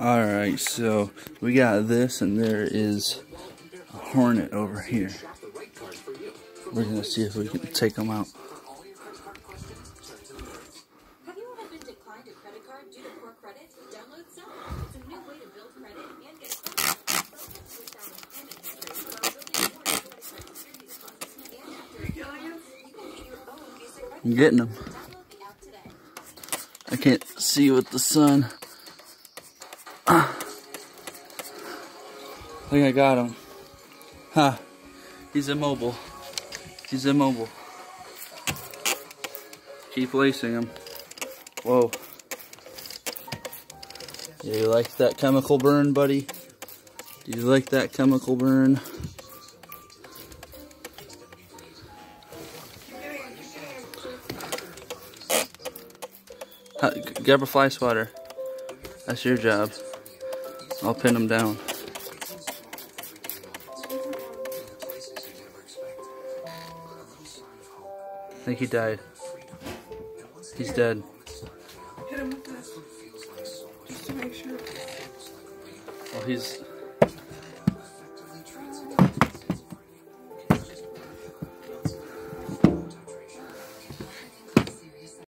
Alright, so we got this, and there is a hornet over here. We're gonna see if we can take them out. Have you ever been declined a credit card due to poor credit? Download Zelle. It's a new way to build credit and get credit. Programs with that employment history allow building more choice on securities funds. And after a few months, you can get your own Visa credit I'm getting them. Download the app today. I can't see with the sun. I think I got him. Huh. He's immobile. He's immobile. Keep lacing him. Whoa. Yeah, you like that chemical burn, buddy? Do you like that chemical burn? Grab a fly swatter. That's your job. I'll pin him down. I think he died. He's dead. Well, he's